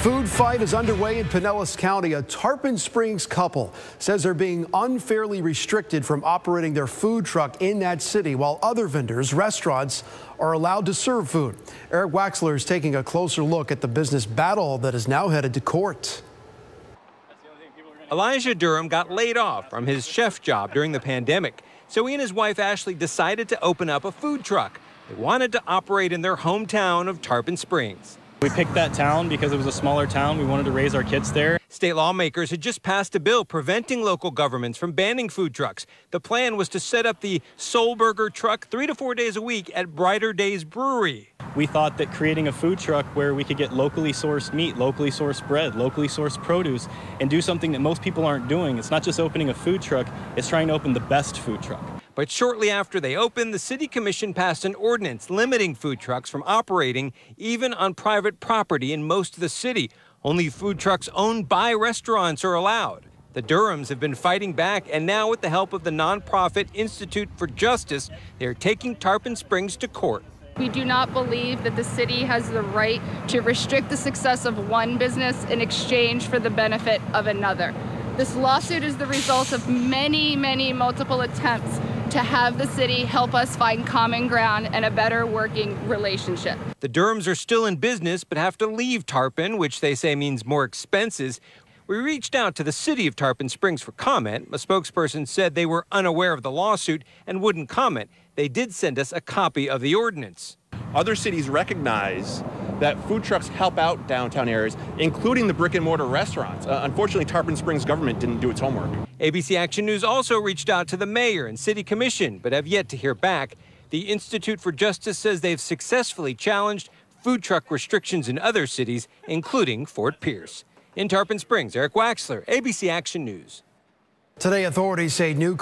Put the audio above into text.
Food fight is underway in Pinellas County. A Tarpon Springs couple says they're being unfairly restricted from operating their food truck in that city, while other vendors, restaurants, are allowed to serve food. Eric Waxler is taking a closer look at the business battle that is now headed to court. Elijah Durham got laid off from his chef job during the pandemic, so he and his wife Ashley decided to open up a food truck. They wanted to operate in their hometown of Tarpon Springs. We picked that town because it was a smaller town. We wanted to raise our kids there. State lawmakers had just passed a bill preventing local governments from banning food trucks. The plan was to set up the Soul Burger truck three to four days a week at Brighter Days Brewery. We thought that creating a food truck where we could get locally sourced meat, locally sourced bread, locally sourced produce, and do something that most people aren't doing. It's not just opening a food truck, it's trying to open the best food truck. But shortly after they opened, the City Commission passed an ordinance limiting food trucks from operating even on private property in most of the city. Only food trucks owned by restaurants are allowed. The Durhams have been fighting back, and now, with the help of the nonprofit Institute for Justice, they are taking Tarpon Springs to court. We do not believe that the city has the right to restrict the success of one business in exchange for the benefit of another. This lawsuit is the result of many, many multiple attempts to have the city help us find common ground and a better working relationship. The Durhams are still in business but have to leave Tarpon, which they say means more expenses. We reached out to the city of Tarpon Springs for comment. A spokesperson said they were unaware of the lawsuit and wouldn't comment. They did send us a copy of the ordinance. Other cities recognize that food trucks help out downtown areas, including the brick and mortar restaurants. Uh, unfortunately, Tarpon Springs government didn't do its homework. ABC Action News also reached out to the mayor and city commission, but have yet to hear back. The Institute for Justice says they've successfully challenged food truck restrictions in other cities, including Fort Pierce. In Tarpon Springs, Eric Waxler, ABC Action News. Today, authorities say new